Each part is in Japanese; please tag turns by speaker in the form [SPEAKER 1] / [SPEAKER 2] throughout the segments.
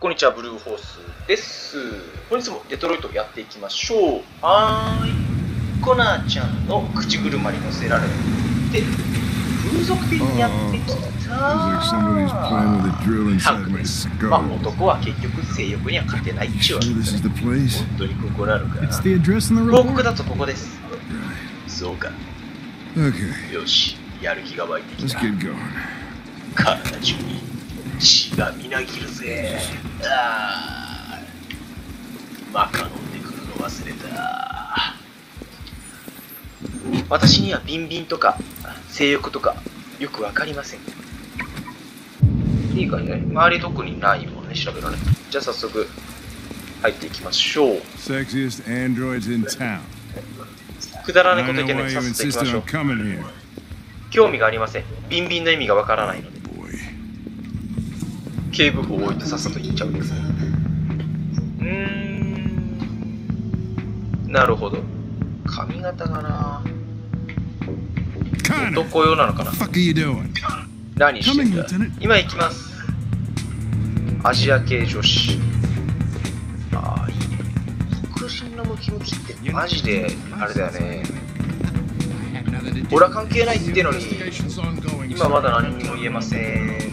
[SPEAKER 1] こんにちは、ブルーホースです。本日もデトロイトやっていきましょう。はーい。コナーちゃんの口車に乗せられて、風俗店にやってきた。ハクです。まあ、男は結局性欲には勝てないっちゅうわけ?本当にここなのかな報告.だとここです。そうか。よし、やる気が湧いてきた。体中に血がみなぎるぜ。あー。マカ飲んでくるの忘れた。私にはビンビンとか性欲とかよくわかりません。いいかね。周り特にないもんね調べられじゃあ早速入っていきましょう.くだらないことってないさと行きましょう.興味がありません。ビンビンの意味がわからないので.警部補を置いてさっさと行っちゃうんです。ねうーん。なるほど。髪型がな。男用なのかな。
[SPEAKER 2] fuck are you doing?
[SPEAKER 1] 何してんだ.今行きます。アジア系女子。ああいい。ね黒人のムキムキって。マジであれだよね。俺は関係ないってのに今まだ何にも言えません。で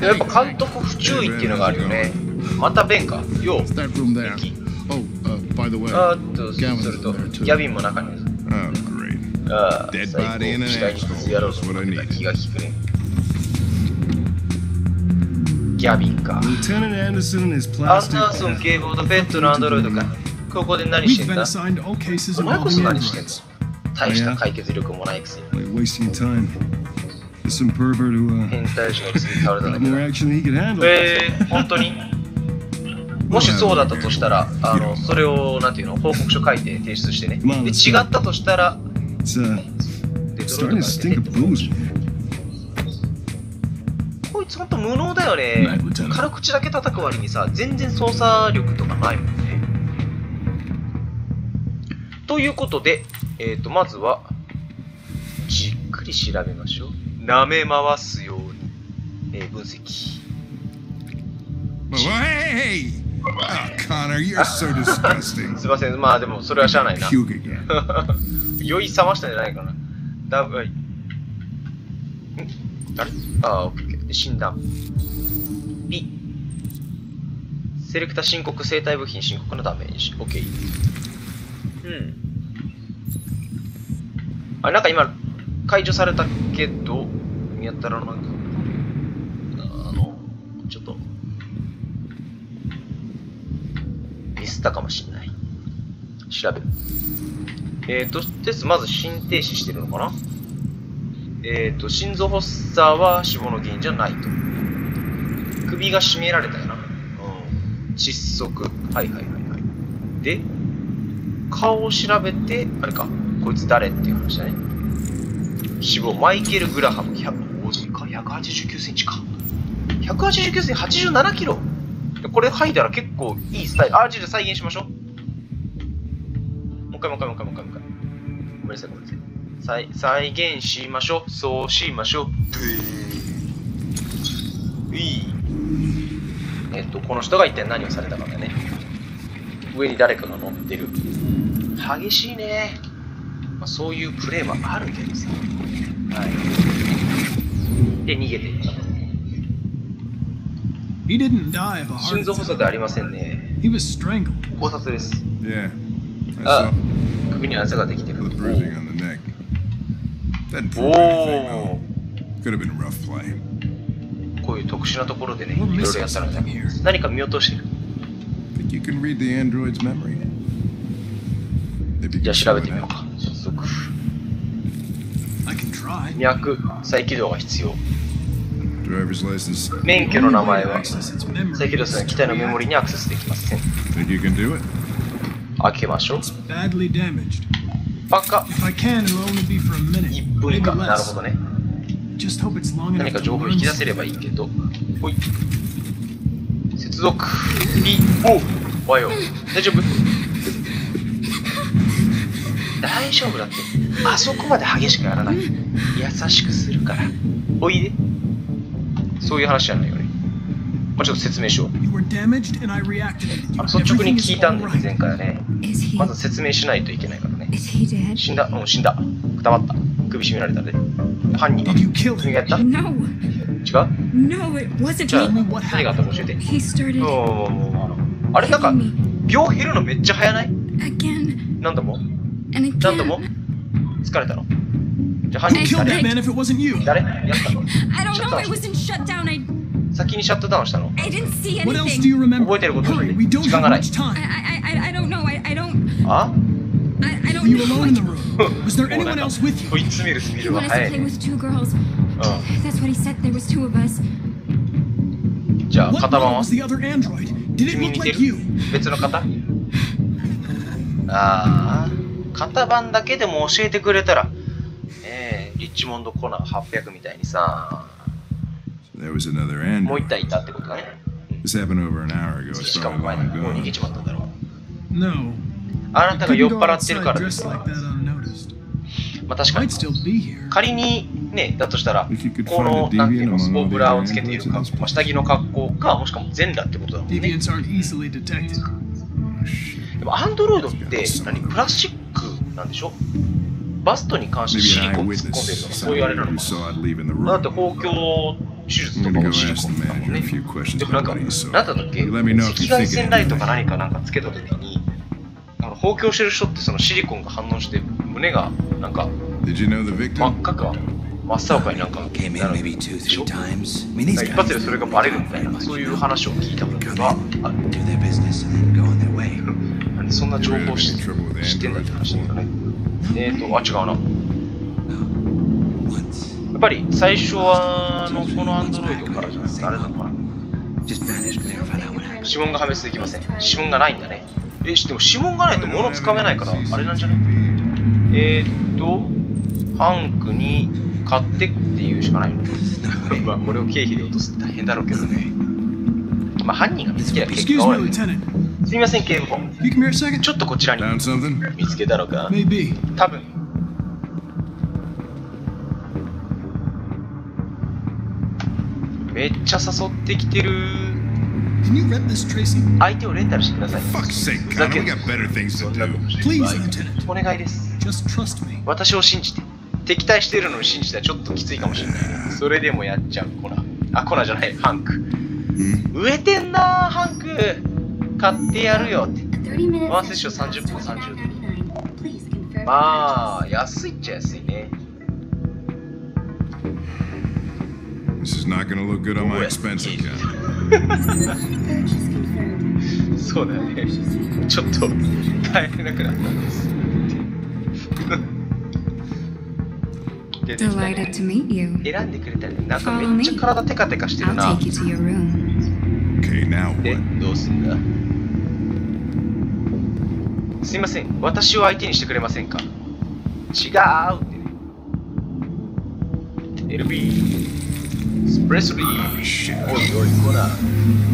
[SPEAKER 1] やっぱ監督不注意っていうのがあるよね。またベンか。よう。駅あーとするとギャビンも中に
[SPEAKER 2] です
[SPEAKER 1] ああ最高。機械に進やろう気が利くね。ギャビンか。アンダーソン警報とベッドのアンドロイドか。ここで何してんだ？お前こそ何してんの？大した解決力もないくせに。
[SPEAKER 3] Some pervert who uh,
[SPEAKER 1] 変態児のくせに倒れただ
[SPEAKER 3] got
[SPEAKER 1] け
[SPEAKER 3] more
[SPEAKER 1] だ。
[SPEAKER 3] action than he could handle.
[SPEAKER 1] えー、本当に？もしそうだったとしたら、あの、それを、なんていうの、報告書書いて提出してね。
[SPEAKER 3] まあ
[SPEAKER 1] で、違ったとしたら、
[SPEAKER 3] It's uh,
[SPEAKER 1] デトロイ
[SPEAKER 3] starting
[SPEAKER 1] ト
[SPEAKER 3] to
[SPEAKER 1] から
[SPEAKER 3] stink of booze.
[SPEAKER 1] こいつほんと無能だよね
[SPEAKER 4] Right, Lieutenant.
[SPEAKER 1] 軽口だけ叩く割にさ全然操作力とかないもんねということで、えー、とまずはじっくり調べましょう舐め回すように、えー分析
[SPEAKER 2] Well, hey! Oh, Connor, you're so disgusting.
[SPEAKER 1] すいませんまあでもそれはしゃあないな. 酔い覚ましたんじゃないかなだはいんあれああ、オッケーオッケーで診断。ピ。セレクタ申告生体部品申告のダメージ。オッケー。うん。あ、なんか今、解除されたけど、見当たらなんか、あの、ちょっと、ミスったかもしんない。調べる。えーと、です。まず心停止してるのかな？えーと、心臓発作は死亡の原因じゃないと。首が絞められたよな。うん。窒息。はいはいはいはい。で、顔を調べて、あれか、こいつ誰っていう話だね。死亡、マイケル・グラハム、100、おじいか、189センチか。189センチ、87キロ。これ吐いたら結構いいスタイル。あ、じゃあ再現しましょう。もう一回もう一回もう一回もう一回もう一回。ごめんなさいごめんなさい。再再現しましょう。そうしましょう。ブー。えっと、この人が一体何をされたかだね。上に誰かが乗ってる。激しいね。まあ、そういうプレーはあるけどさ、はい、で逃げて心臓発作ありませんね。考察です、首にあができてる。こういう特殊なところでね、いろいろやったら
[SPEAKER 4] ね、
[SPEAKER 1] 何か見落としてる。じゃあ調べてみようか。速脈再起動が必要。免許の名前は再起動する機体のメモリにアクセスできません。開けましょう。バ
[SPEAKER 4] ッカ。
[SPEAKER 1] 1分以下。なるほどね。何か情報を引き出せればいいけど。ほい。接続。P おおおはよう。大丈夫？大丈夫だって。あそこまで激しくやらない。優しくするから。おいで。そういう話じゃないよね。まあ、ちょっと説明しよう。あ.の率直に聞いたんで、
[SPEAKER 4] alright.
[SPEAKER 1] 前回はね。まず説明しないといけないからね。死んだ。うん、死んだ。くたばった。首絞められたで。犯人は君がや?った？違う
[SPEAKER 5] ？No, it wasn't
[SPEAKER 1] じゃあ、何があったか教えて。あのあれなんか秒減るのめっちゃ早ない
[SPEAKER 5] ？Again
[SPEAKER 1] 何度も何度も疲れたの？じゃ犯人誰？誰？やったの？先にシャットダウンしたの？覚えてること？時間がない。あ追い詰めるスピードい、うん、じゃあ、型別の方ああ。型番だけでも教えてくれたら、ね、えリッチモンドコナー800みたいにさ。
[SPEAKER 2] There was another
[SPEAKER 1] もう一体いたってことかね。
[SPEAKER 2] This happened over an hour ago.
[SPEAKER 1] し
[SPEAKER 2] か
[SPEAKER 1] も前
[SPEAKER 2] に
[SPEAKER 1] もう逃げちまったんだろう。
[SPEAKER 4] No,
[SPEAKER 1] あなたが酔っ払ってるからです。まあ確かに、仮にね、だとしたら、この、なんていうの、スポ
[SPEAKER 2] ー
[SPEAKER 1] ブラ
[SPEAKER 2] ー
[SPEAKER 1] をつけている格
[SPEAKER 2] 好、
[SPEAKER 1] まあ、下着の格好か、もしくは全裸ってことだもんね。でも、アンドロイドって、何、プラスチックなんでしょバストに関してシリコン突っ込んでるのかそう言われ
[SPEAKER 2] る
[SPEAKER 1] のか。なだって包茎手術とかもシリコンな
[SPEAKER 2] の
[SPEAKER 1] ね。でもなんか何だっ,たっけ？赤外線ライトか何かなんかつけた時に包茎してる人ってそのシリコンが反応して胸がなんか真っ赤か真っ青かになんかなるでしょ？
[SPEAKER 6] か
[SPEAKER 1] 一発でそれがバレるみたいなそういう話を聞いたことがある。んでそんな情報知ってんだって話だよね。えーとあ違うな。やっぱり最初はあのこのアンドロイドからじゃなくてあれなのかな.指紋が判別できません。指紋がないんだね。えでも指紋がないと物つかめないからあれなんじゃね？えー、っとハンクに買ってっていうしかないの。まあこれを経費で落とすって大変だろうけどね。まあ犯人が見つけりゃ結果は
[SPEAKER 4] Lieutenant.
[SPEAKER 1] すみません、警部補。ちょっとこちらに見つけたのか
[SPEAKER 4] ？Maybe.
[SPEAKER 1] 多分。めっちゃ誘ってきてる。相手をレンタルしてさい。お願いです。私を信じて。敵対してるのを信じたちょっときついかもしれない。それでもやっちゃう、コナ。あ、コナじゃない、ハンク。植えてんな、ハンク。買ってやるよって
[SPEAKER 7] ワ
[SPEAKER 1] ワンセッション30分30
[SPEAKER 7] 分
[SPEAKER 1] まあ安いっちゃ安いね
[SPEAKER 2] This is not gonna look good on my expense account.
[SPEAKER 1] そうだよねちょっと大変なくなったんです出てきた
[SPEAKER 5] Delighted
[SPEAKER 1] ね
[SPEAKER 5] to meet you.
[SPEAKER 1] 選んでくれたねなんかめっちゃ体テカテカしてる
[SPEAKER 5] I'll
[SPEAKER 1] な
[SPEAKER 5] take you to your room.
[SPEAKER 2] Okay, now
[SPEAKER 1] で
[SPEAKER 2] what?
[SPEAKER 1] どうすんだすいません。私を相手にしてくれませんか？違うって。ね LB スプレスリー.おいおいコナ
[SPEAKER 2] What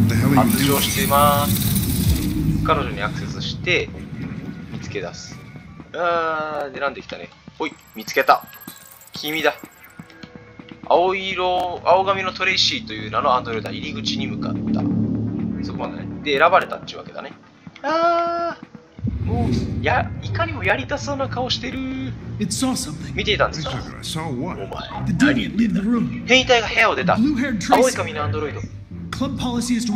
[SPEAKER 2] the hell are
[SPEAKER 1] 発情?してます彼女にアクセスして見つけ出す。あーでなんできたね。ほい見つけた。君だ。青色青髪のトレイシーという名のアンドロイドは入り口に向かった。そこまでね。で選ばれたっちゅうわけだね。あーもうやいかにやりたそうな顔してる。見ていたんですか？お前何変異体が部屋を出た。青い髪のアンドロイド。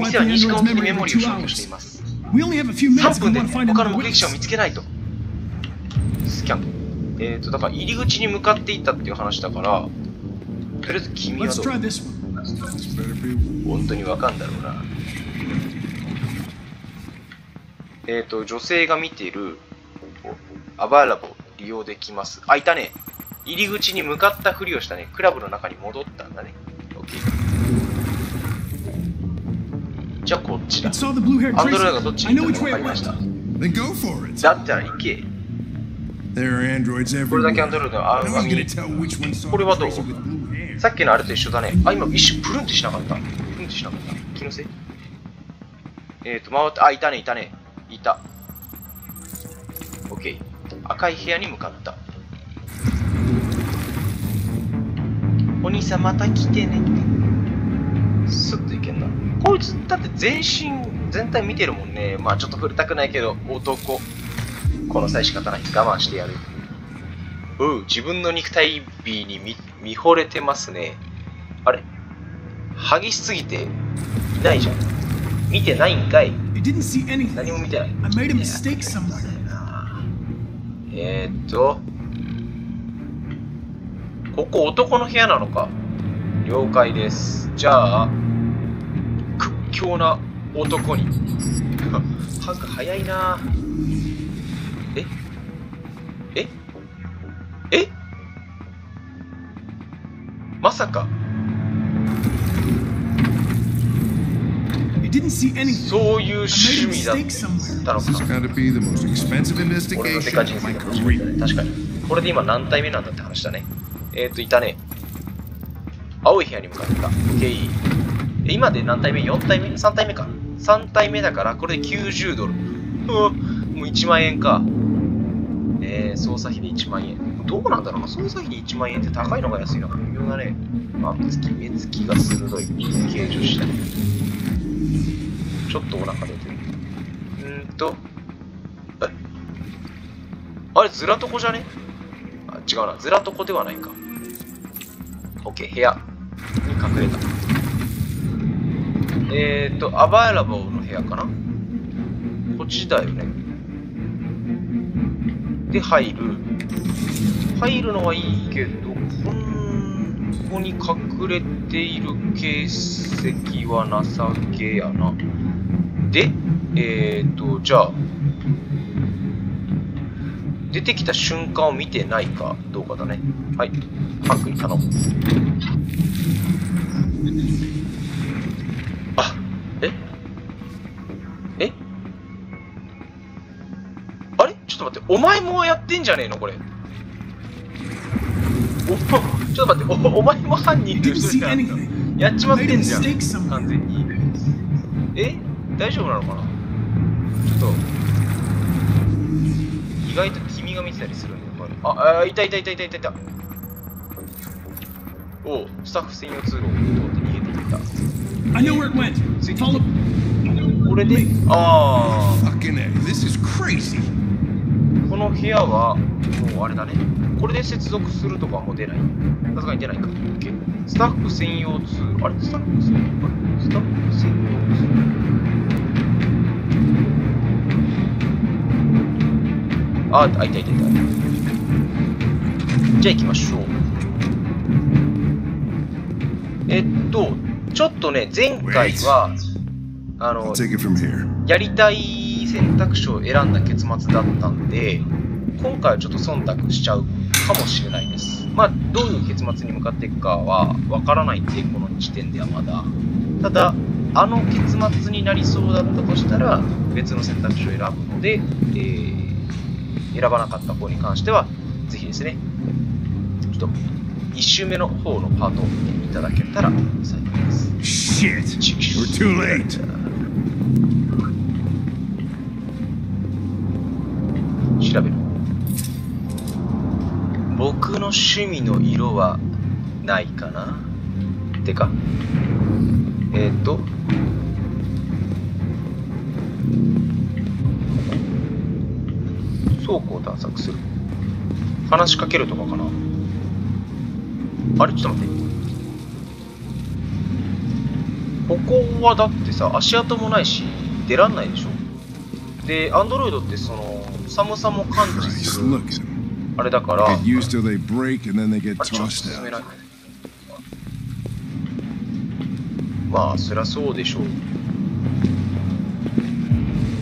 [SPEAKER 1] 店は
[SPEAKER 4] 西
[SPEAKER 1] 川君にメモリーを消去しています。3分で他の目撃者を見つけないと。スキャン。えっ、と、だから入り口に向かっていったっていう話だから、とりあえず君はどう？本当にわかんだろうな。えっ、ー、と、女性が見ている、アバラボ利用できます。あ、いたね。入り口に向かったふりをしたね。クラブの中に戻ったんだね。OK。じゃあこっちだアンドロイドがどっ.ちに行った
[SPEAKER 4] which
[SPEAKER 1] か分かりまし.た。だったら行け。これだけアン.ドロイドの青
[SPEAKER 2] No one's
[SPEAKER 1] 髪
[SPEAKER 2] gonna tell which one saw
[SPEAKER 1] これはどう？さっきのあれと一緒だね。あ、今一瞬プルンってしなかった。プルンってしなかった。気のせい？えっ、ー、と、回って、あ、いたね、いたね。いた。オッケー。赤い部屋に向かった。お兄さんまた来てねって。スッといけんな。こいつだって全身全体見てるもんねまあちょっと触れたくないけど男この際仕方ない我慢してやるうう自分の肉体美に見見惚れてますねあれ？激しすぎていないじゃん見てないんかい
[SPEAKER 4] I didn't see anything.
[SPEAKER 1] 何も見てない。
[SPEAKER 4] I made a mistake somewhere.
[SPEAKER 1] えー、っとここ男の部屋なのか。了解です。じゃあ屈強な男に。ハグ早いな。え？え？え？まさか
[SPEAKER 4] I didn't see anything.
[SPEAKER 1] そういう趣味だっ.たのか。俺のデカ人生かもしれない
[SPEAKER 2] career.
[SPEAKER 1] 確かに。これで今何体目なんだって話だね。えー、っといたね。青い部屋に向かった。OK え今で何体目 ?4 体目 ?3 体目か。3体目だからこれで90ドル。うわもう1万円か。えー、操作費で1万円。どうなんだろうな。操作費で1万円って高いのが安いのか微妙だね。まあ目つき目つきが鋭い。日系女子だねちょっとお腹出てるうーんとあれ、ズラトコじゃね？あ、違うな。ズラトコではないか。オッケー、部屋に隠れた。えーと、アバイラボーの部屋かな？こっちだよね。で、入る。入るのはいいけど、こんここに隠れている形跡はなさげやな。で、えーと、じゃあ、出てきた瞬間を見てないかどうかだね。はい。ハンクに頼む。あ、え？え？あれ？ちょっと待って、お前もやってんじゃねえの？これ。お、ちょっと待って、おお前も犯人
[SPEAKER 4] I
[SPEAKER 1] の
[SPEAKER 4] didn't
[SPEAKER 1] 一
[SPEAKER 4] see
[SPEAKER 1] 人なん。やっちまってんじゃん。完全に。え？大丈夫なのかな？ちょっと、意外と君が見てたりするんだよ。あ、あ、いたいたいたいたいたいた。おうスタッフ専用通路を通って逃げていった。
[SPEAKER 4] I know where it went. Follow.
[SPEAKER 1] これで、あ
[SPEAKER 2] Fucking A, this is crazy.
[SPEAKER 1] あ、この部屋は、もうあれだね。これで接続するとかはもう出ない。さすがに出ないか。OK スタッフ専用通路。あれ？スタッフ専用？スタッフ専用通路。あ、あ、いたいたいた。じゃあ行きましょう。えっと、ちょっとね、前回は、あの.やりたい選択肢を選んだ結末だったんで、今回はちょっと忖度しちゃうかもしれないです。まあ、どういう結末に向かっていくかはわからないんで、この時点ではまだ。ただ、あの結末になりそうだったとしたら、別の選択肢を選ぶので、えー選ばなかった方に関しては、ぜひですね、ちょっと1周目の方のパートを見ていただけたら幸いです。
[SPEAKER 2] Shit! We're too late.
[SPEAKER 1] 調べる僕の趣味の色はないかな？てかえっ、ー、と倉庫を探索する。話しかけるとかかな。あれ？ちょっと待って。ここはだってさ足跡もないし出らんないでしょ。でアンドロイドってその寒さも感知する.あれだからあれちょっ進めない.まあそりゃそうでしょう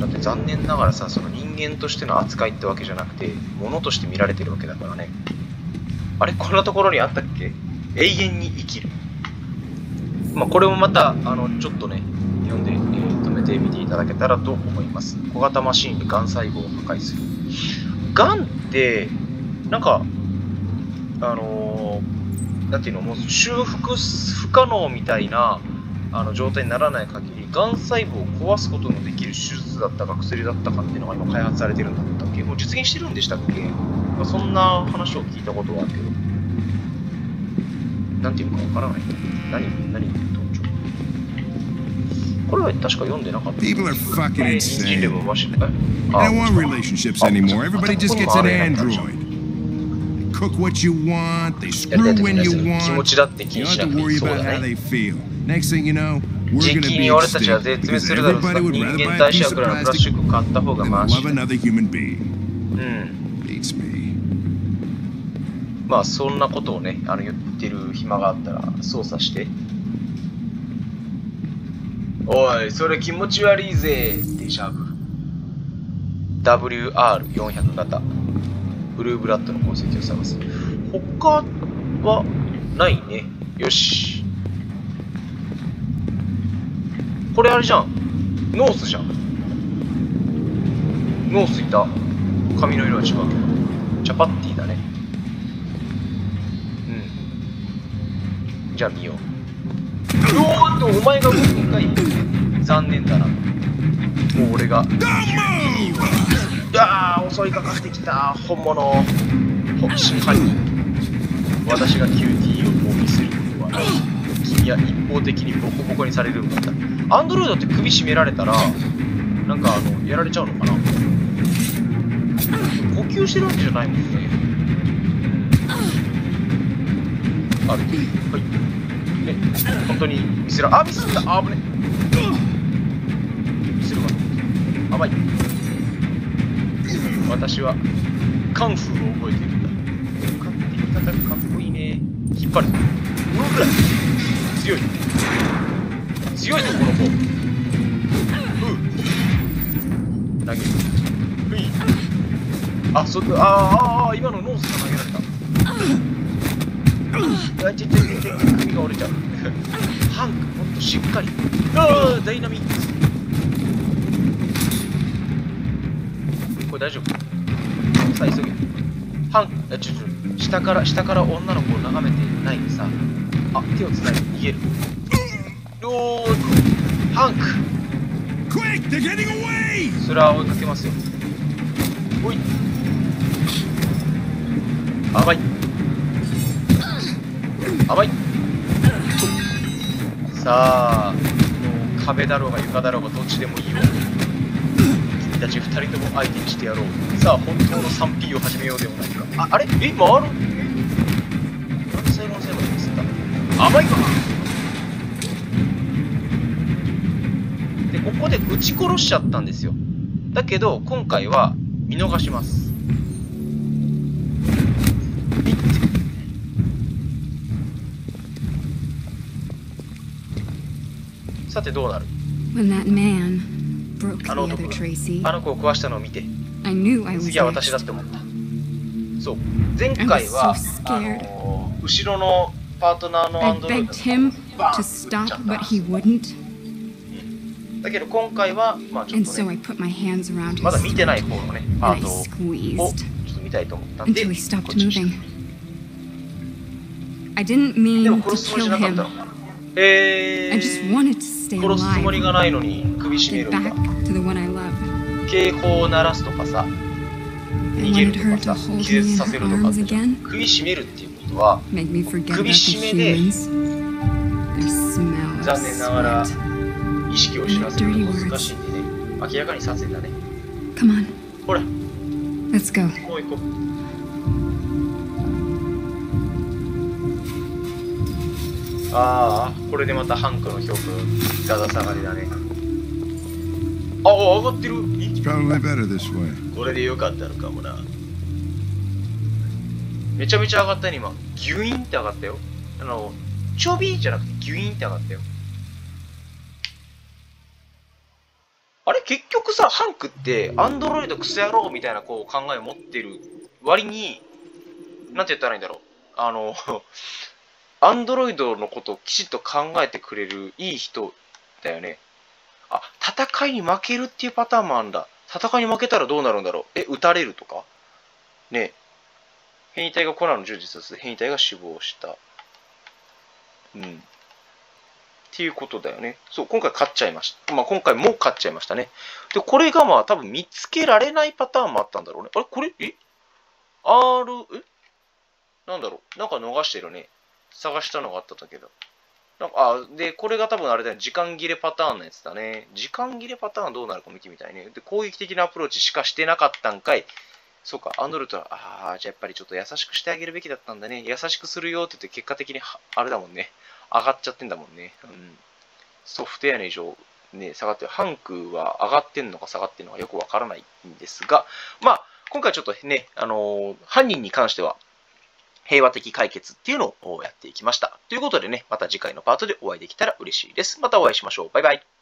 [SPEAKER 1] だって残念ながらさその人間としての扱いってわけじゃなくて物として見られてるわけだからね。あれこんなところにあったっけ？永遠に生きる。まあこれもまたあのちょっとね読んで、えー止めてみていただけたらと思います。小型マシンにがん細胞を破壊する。がんってなんかあのーなんていうのもう修復不可能みたいなあの状態にならない限りがん細胞を壊すことのできる手術だったか薬だったかっていうのが今開発されてるんだったっけ？もう実現してるんでしたっけ、まあ、そんな話を聞いたことはあるけど。何ていうかわからない。何何言ってんこれは確か読んでなかった。人
[SPEAKER 2] で
[SPEAKER 1] もマシで
[SPEAKER 2] あ no Next thing you know, we're
[SPEAKER 1] 時
[SPEAKER 2] gonna
[SPEAKER 1] 期
[SPEAKER 2] be
[SPEAKER 1] に俺たちは絶滅するだろう
[SPEAKER 2] everybody would
[SPEAKER 1] 人
[SPEAKER 2] rather
[SPEAKER 1] 間
[SPEAKER 2] piece
[SPEAKER 1] ぐ
[SPEAKER 2] of
[SPEAKER 1] らいのプラスチッ
[SPEAKER 2] plastic
[SPEAKER 1] ク買った方が
[SPEAKER 2] than
[SPEAKER 1] マシ
[SPEAKER 2] love
[SPEAKER 1] だ。
[SPEAKER 2] another human being.
[SPEAKER 1] うん。まあそんなことをね、あの言ってる暇があったら操作して。おい、それ気持ち悪いぜデジャブ。WR400 型。ブルーブラッドの痕跡を探す。他はないね。よし。これあれじゃん。ノースじゃん。ノースいた。髪の色は違うけど。チャパッティだね。うん。じゃあ見よう。うおっと、お前が動くんかい。残念だな。もう俺が。ああ、襲いかかってきた。本物。ほ真犯人。私が QT を防備することは、君は一方的にボコボコにされるんだった。アンドロイドって首絞められたら、なんかあの、やられちゃうのかな？呼吸してるわけじゃないもんね。ある。はい。ね、本当にミスら、あ、ミスったあ、危ね。ミスるかな。甘い。私は、カンフーを覚えているんだ。勝手に叩くかっこいいね。引っ張る。強い。強いぞ、この子。ふう。投げる。ふい。あ、そ、ああ、ああ、今のノースが投げられた。あ、ちょちょちょち、首が折れちゃう。ハンク、もっとしっかり。ああ、ダイナミック。これ大丈夫さあ、急げ。ハンク、あちょちょ、下から、下から女の子を眺めてないでさ。あ、手をつないで逃げる。おー、ハンク。それは追いかけますよ。おい。甘い。甘い。さあ、もう壁だろうが床だろうがどっちでもいいよ。君たち二人とも相手にしてやろう。さあ、本当の 3P を始めようではないか。あ、あれ？え、回る？えなんで最後の最後にミスった甘いかで、ここで撃ち殺しちゃったんですよ。だけど、今回は見逃します。さてどうなる？あの男があの子を壊したのを見て次は私だっ.て思ったそう前回は
[SPEAKER 5] so
[SPEAKER 1] あ.の後ろのパートナーのアンドロイドバーン
[SPEAKER 5] to
[SPEAKER 1] 撃っちゃっただけど今回は、まあちょっと、ね、まだ見てない方のね、パートをちょっと見たいと思ったんで、でも殺すつもりじゃなかったの
[SPEAKER 5] かえ
[SPEAKER 1] ー、殺すつもりがないのに首絞めるんだ。警報を鳴らすとかさ、逃げるとかさ、気絶させるとか
[SPEAKER 5] っ、
[SPEAKER 1] 首絞めるっていうことは、首絞めで、残念ながら、意識を知らせるのが難しいんでね。明らかにさせたね。
[SPEAKER 5] Come on,
[SPEAKER 1] ほら
[SPEAKER 5] let's go.
[SPEAKER 1] もう行こう。ああこれでまたハンクの評価だだ下がりだね。ああ上がってる.これでよかったのかもな。めちゃめちゃ上がったね今。ギュインって上がったよ。あのちょびーじゃなくてギュインって上がったよあれ結局さハンクってアンドロイドクソ野郎みたいなこう考えを持ってる割になんて言ったらいいんだろう。あの アンドロイドのことをきちっと考えてくれるいい人だよね。あ戦いに負けるっていうパターンもあるんだ。戦いに負けたらどうなるんだろう。え撃たれるとか？ね。変異体がコナンの充実させ変異体が死亡した。うん。っていうことだよねそう今回勝っちゃいましたまあ今回も勝っちゃいましたねでこれがまあ多分見つけられないパターンもあったんだろうねあれ？これ？え ?R え？なんだろうなんか逃してるね探したのがあったんだけどなんかあ、で、これが多分あれだよ、時間切れパターンのやつだね。時間切れパターンどうなるか見てみたいね。で、攻撃的なアプローチしかしてなかったんかい。そうか、アンドルトは、ああ、じゃあやっぱりちょっと優しくしてあげるべきだったんだね。優しくするよって言って、結果的に、あれだもんね。上がっちゃってんだもんね。うん。ソフトウェアの以上、ね、下がってる。ハンクは上がってんのか下がってんのかよくわからないんですが、まあ、今回ちょっとね、あの犯人に関しては、平和的解決っていうのをやっていきました。ということでね、また次回のパートでお会いできたら嬉しいです。またお会いしましょう。バイバイ。